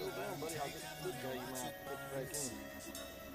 Slow down, buddy. I'll just look at you, man. Put in.